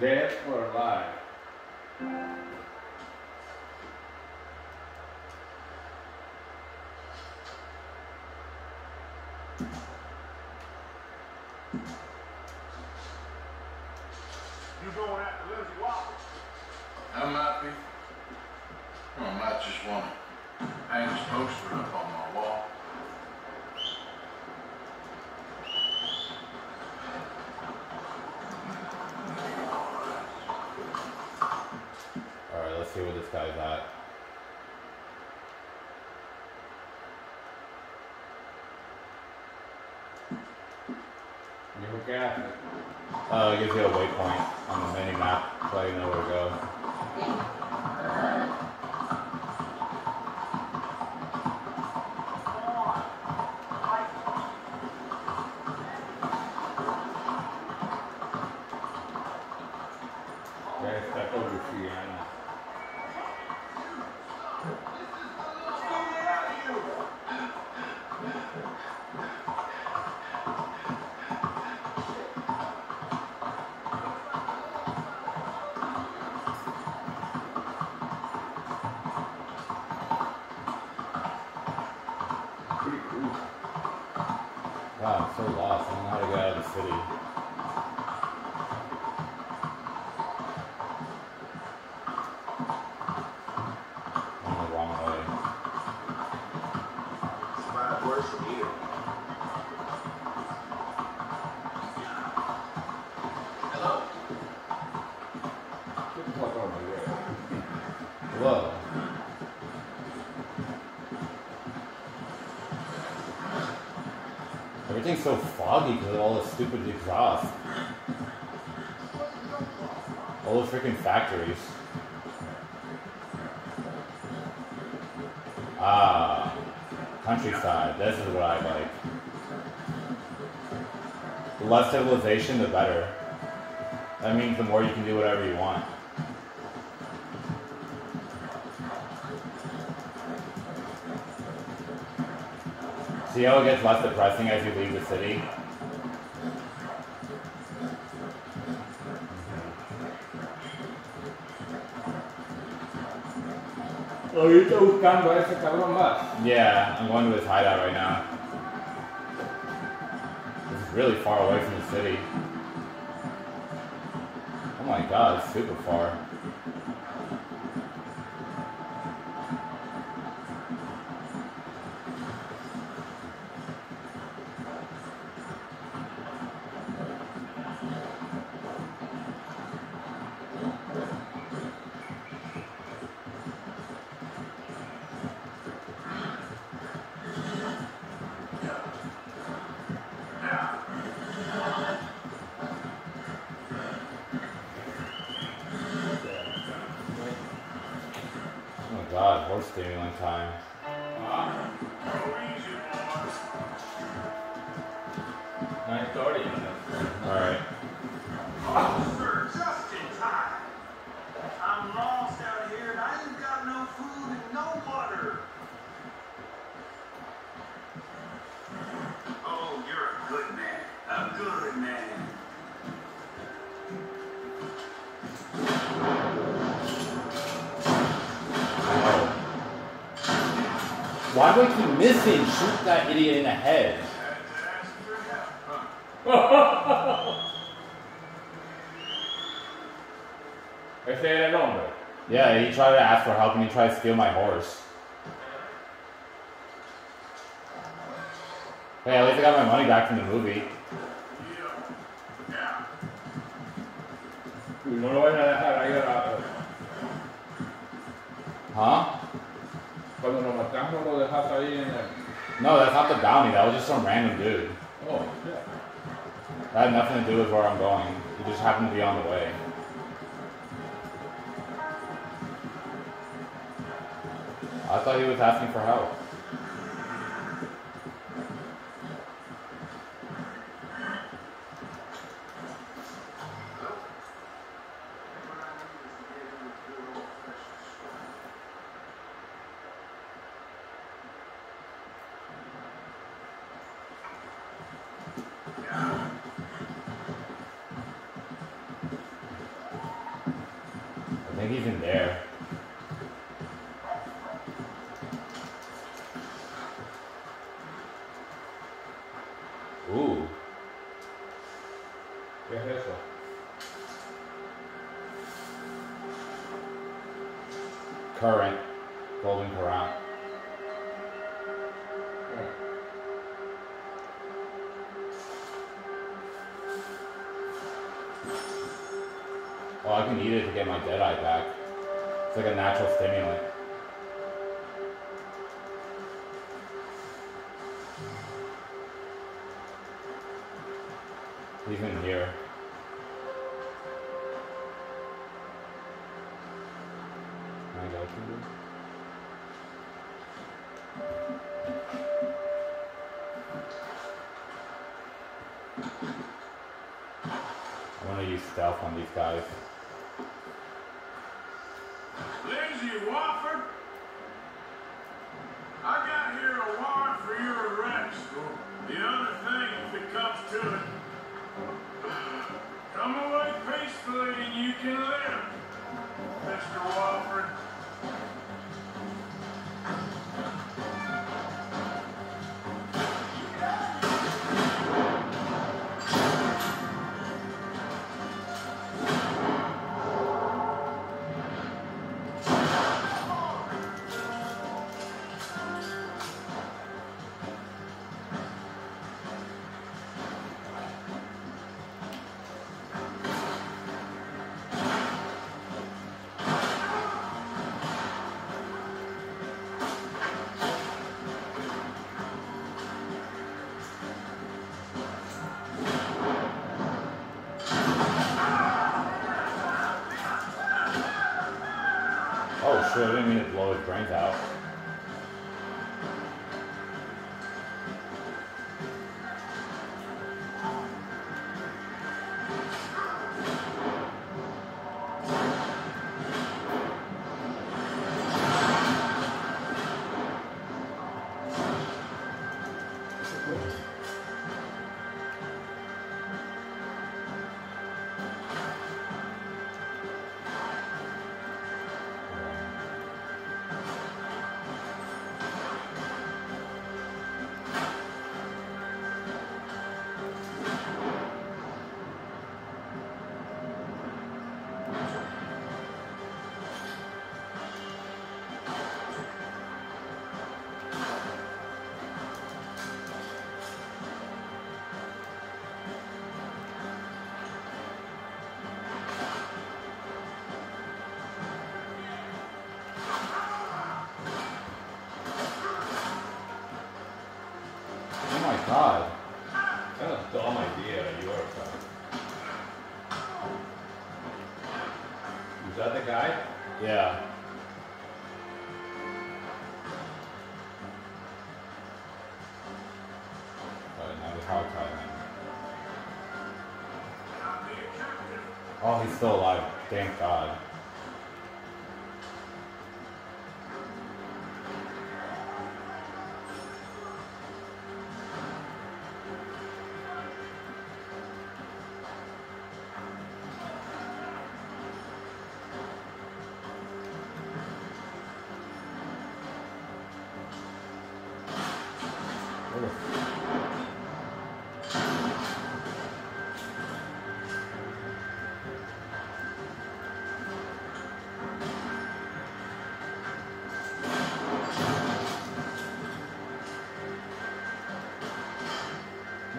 Dead or alive? You going after Lindsey Walker? I might be. Or I might just want to hang this poster up on my wall. Alright, let's see where this guy's at. You look at it. Uh, it gives you a waypoint on the mini map, so you know where to go. Yeah, step over Sienna. Pretty foggy because of all the stupid exhaust. All the freaking factories. Ah, countryside. This is what I like. The less civilization, the better. That means the more you can do whatever you want. See how it gets less depressing as you leave the city? Ese cabrón. Yeah, I'm going to his hideout right now. This is really far away from the city. Oh my god, it's super far. Stimulant time. Nine thirty. Alright. Officer, just in time. I'm lost out here and I ain't got no food and no water. Oh, you're a good man. A good man. Why do I keep missing? Shoot that idiot in the head. Had to ask for help, huh? Ese era el hombre. Yeah, he tried to ask for help and he tried to steal my horse. Hey, at least I got my money back from the movie. Yeah. Y no lo vayan a dejar ahí a la- Huh? Cuando lo matamos lo dejas ahí en el... No, that's not the bounty. That was just some random dude. Oh, yeah. That had nothing to do with where I'm going. He just happened to be on the way. I thought he was asking for help. Currant. Golden Currant. Oh, I can eat it to get my Deadeye back. It's like a natural stimulant. Even here. I got here a warrant for your arrest. The other thing, if it comes to it, come away peacefully and you can live, Mr. Wofford. God. That's a dumb idea that you are Is that the guy? Yeah. Alright, now we hog tie him. I'll be a captain. Oh, he's still alive. Thank God.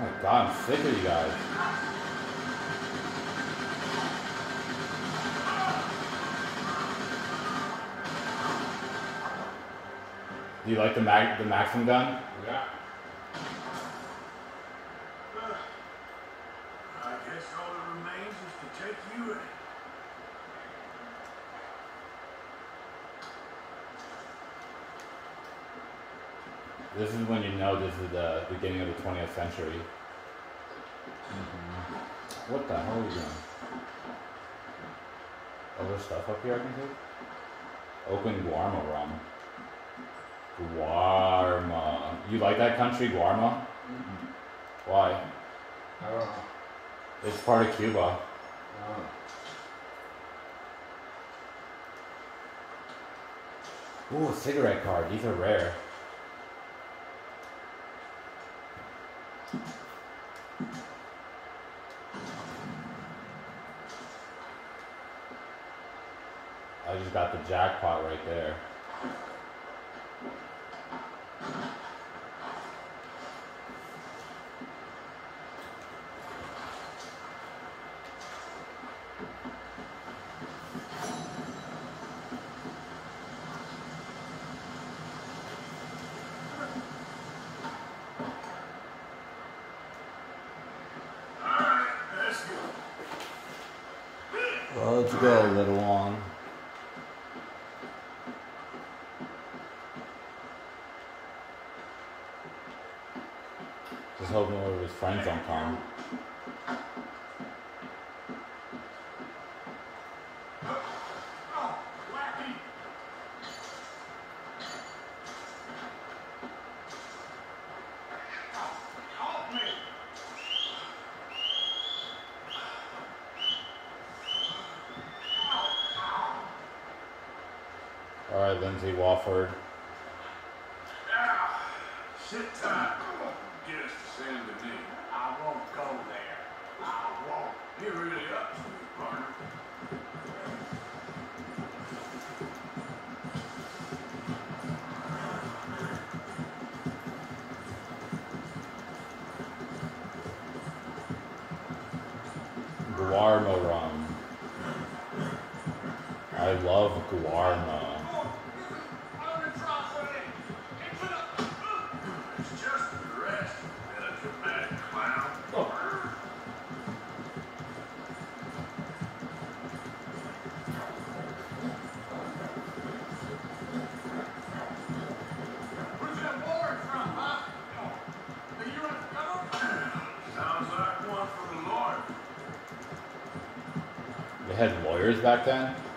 My god, I'm sick of you guys. Do you like the mag the Maxim gun? This is when you know this is the beginning of the 20th century. Mm-hmm. What the hell are you doing? Other stuff up here I can take? Open Guarma rum. Guarma. You like that country, Guarma? Mm-hmm. Why? I don't know. It's part of Cuba. Oh. Ooh, cigarette card. These are rare. I just got the jackpot right there. Let's go, little one. Just hoping one of his friends don't come. All right, Lindsey Wofford. Ah, now, sit tight. Just send to me. I won't go there. I won't. You really up to me, partner. Guarma rum. I love Guarma. they had lawyers back then.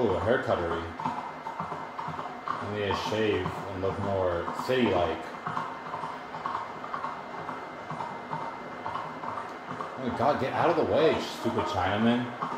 Ooh, a hair cuttery. I need to shave and look more city-like. Oh my god, get out of the way, stupid Chinaman.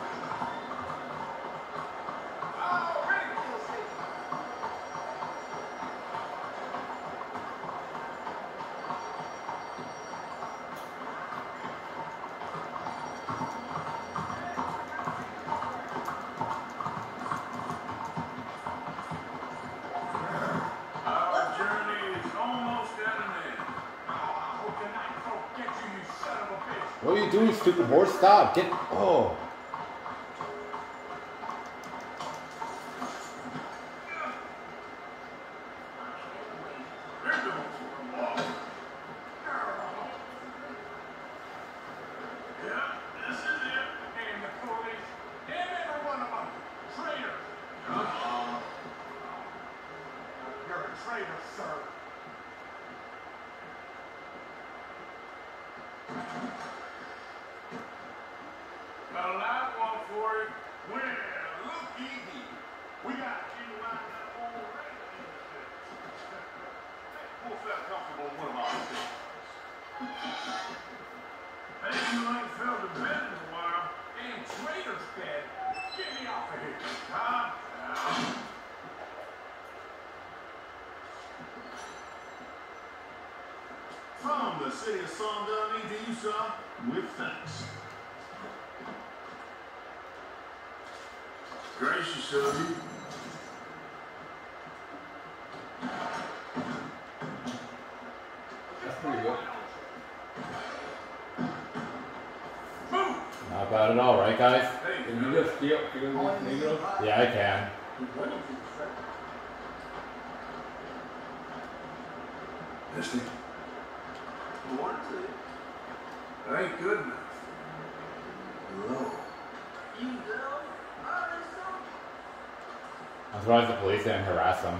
doing, stupid horse? Stop. Get. Oh. From the city of Saint Denis to you, sir, with thanks. Gracious of you. That's pretty good. Move! Not bad at all, right, guys? Hey, Can you just steal, steal these oh, negroes? Yeah, I can. Misty. Morning to you. That ain't good enough. Low. You go? I'm surprised the police didn't harass them.